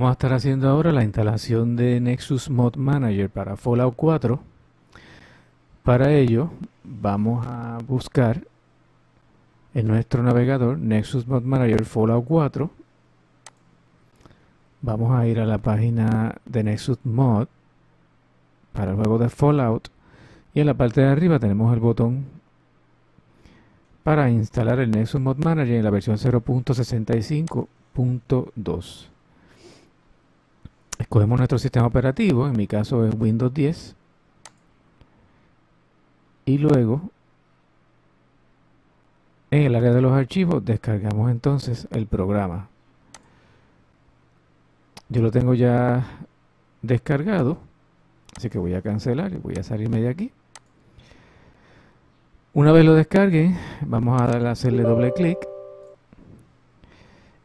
Vamos a estar haciendo ahora la instalación de Nexus Mod Manager para Fallout 4. Para ello vamos a buscar en nuestro navegador Nexus Mod Manager Fallout 4. Vamos a ir a la página de Nexus Mod para el juego de Fallout y en la parte de arriba tenemos el botón para instalar el Nexus Mod Manager en la versión 0.65.2 escogemos nuestro sistema operativo, en mi caso es Windows 10, y luego en el área de los archivos descargamos entonces el programa. Yo lo tengo ya descargado, así que voy a cancelar y voy a salirme de aquí. Una vez lo descargue, vamos a hacerle doble clic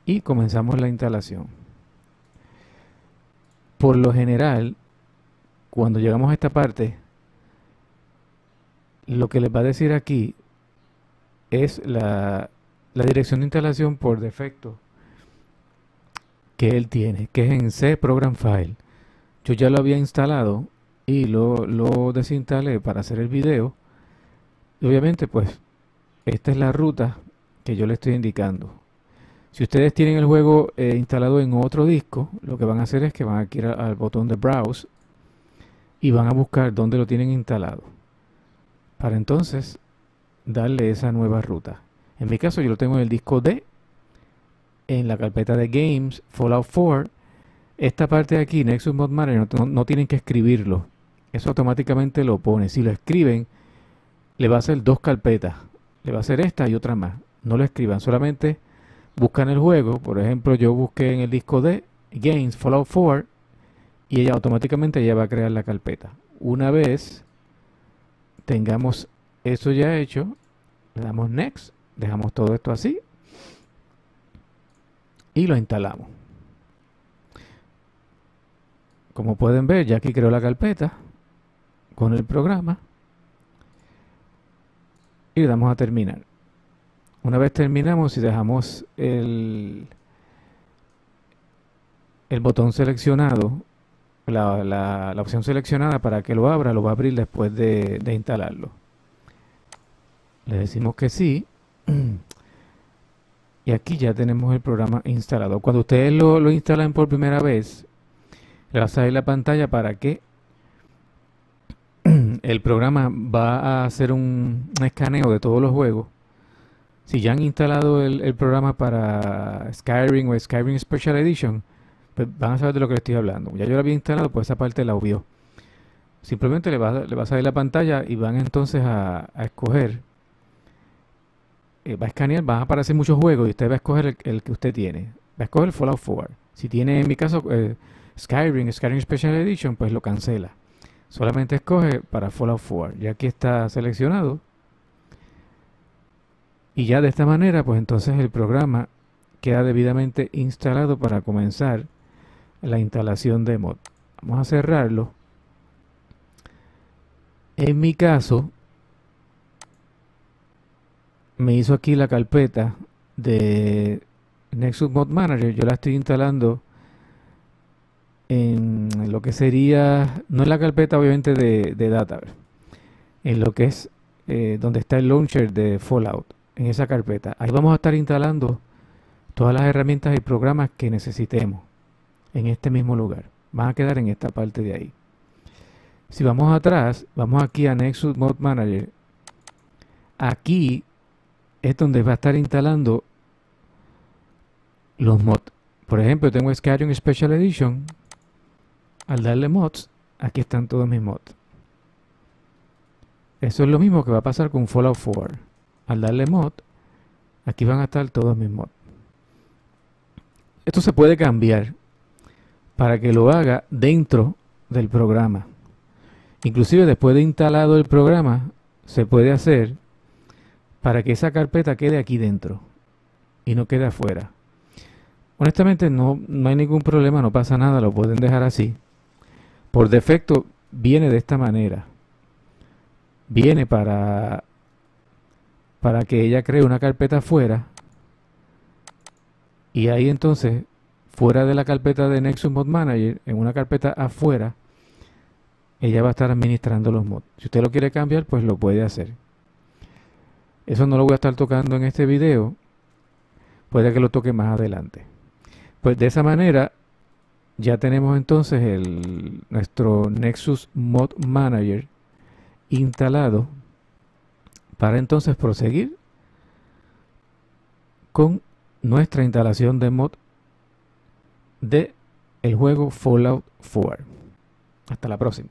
y comenzamos la instalación por lo general, cuando llegamos a esta parte, lo que les va a decir aquí es la, dirección de instalación por defecto que él tiene, que es en C Program File. Yo ya lo había instalado y lo, lo desinstalé para hacer el video. Y obviamente, pues, esta es la ruta que yo le estoy indicando. Si ustedes tienen el juego eh, instalado en otro disco, lo que van a hacer es que van a ir al botón de Browse y van a buscar dónde lo tienen instalado. Para entonces darle esa nueva ruta. En mi caso yo lo tengo en el disco D, en la carpeta de Games, Fallout 4. Esta parte de aquí, Nexus Mod Manager, no, no tienen que escribirlo. Eso automáticamente lo pone. Si lo escriben, le va a hacer dos carpetas. Le va a hacer esta y otra más. No lo escriban, solamente buscan el juego, por ejemplo, yo busqué en el disco de Games Fallout 4 y ella automáticamente ya va a crear la carpeta. Una vez tengamos eso ya hecho, le damos Next, dejamos todo esto así y lo instalamos. Como pueden ver, ya aquí creo la carpeta con el programa y le damos a terminar. Una vez terminamos y dejamos el, el botón seleccionado, la, opción seleccionada para que lo abra, lo va a abrir después de, instalarlo. Le decimos que sí. Y aquí ya tenemos el programa instalado. Cuando ustedes lo, lo instalan por primera vez, le va a salir la pantalla para que el programa va a hacer un escaneo de todos los juegos si ya han instalado el, programa para Skyrim o Skyrim Special Edition, pues van a saber de lo que les estoy hablando. Ya yo lo había instalado, pues esa parte la obvió. Simplemente le va, le va a salir la pantalla y van entonces a, escoger. Eh, va a escanear, van a aparecer muchos juegos y usted va a escoger el, que usted tiene. Va a escoger Fallout 4. Si tiene, en mi caso, eh, Skyrim, Skyrim Special Edition, pues lo cancela. Solamente escoge para Fallout 4. Ya aquí está seleccionado y ya de esta manera, pues entonces el programa queda debidamente instalado para comenzar la instalación de mod. Vamos a cerrarlo. En mi caso, me hizo aquí la carpeta de Nexus Mod Manager. Yo la estoy instalando en lo que sería, no en la carpeta obviamente de, data, en lo que es eh, donde está el launcher de Fallout en esa carpeta. Ahí vamos a estar instalando todas las herramientas y programas que necesitemos en este mismo lugar. Van a quedar en esta parte de ahí. Si vamos atrás, vamos aquí a Nexus Mod Manager. Aquí es donde va a estar instalando los mods. Por ejemplo, tengo Skyrim Special Edition. Al darle mods, aquí están todos mis mods. Eso es lo mismo que va a pasar con Fallout 4 al darle mod, aquí van a estar todos mis mods. Esto se puede cambiar para que lo haga dentro del programa. Inclusive después de instalado el programa, se puede hacer para que esa carpeta quede aquí dentro y no quede afuera. Honestamente no, no hay ningún problema, no pasa nada, lo pueden dejar así. Por defecto viene de esta manera. Viene para para que ella cree una carpeta afuera y ahí entonces fuera de la carpeta de Nexus Mod Manager, en una carpeta afuera, ella va a estar administrando los mods. Si usted lo quiere cambiar, pues lo puede hacer. Eso no lo voy a estar tocando en este video. Puede que lo toque más adelante. Pues de esa manera ya tenemos entonces el, nuestro Nexus Mod Manager instalado para entonces proseguir con nuestra instalación de mod de el juego Fallout 4. Hasta la próxima.